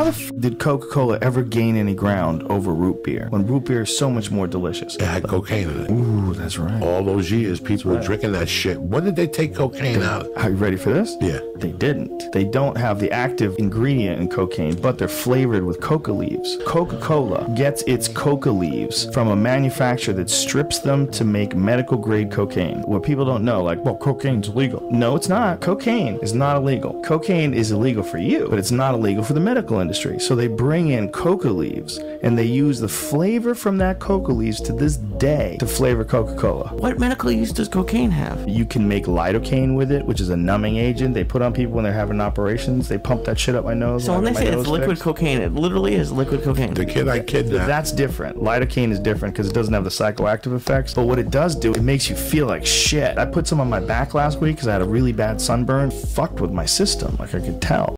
How the f- did Coca Cola ever gain any ground over root beer when root beer is so much more delicious? It had cocaine in it. Ooh, that's right. All those years, people were drinking that shit. When did they take cocaine out? Are you ready for this? Yeah. They didn't. They don't have the active ingredient in cocaine, but they're flavored with coca leaves. Coca Cola gets its coca leaves from a manufacturer that strips them to make medical grade cocaine. What people don't know, like, well, cocaine's illegal. No, it's not. Cocaine is not illegal. Cocaine is illegal for you, but it's not illegal for the medical industry. So they bring in coca leaves and they use the flavor from that coca leaves to this day to flavor Coca Cola. What medical use does cocaine have? You can make lidocaine with it, which is a numbing agent they put on people when they're having operations. They pump that shit up my nose. So when they say it's nose liquid fixed. cocaine, it literally is liquid cocaine. The kid I kidnapped. That's different. Lidocaine is different because it doesn't have the psychoactive effects. But what it does do, it makes you feel like shit. I put some on my back last week because I had a really bad sunburn. Fucked with my system, like I could tell.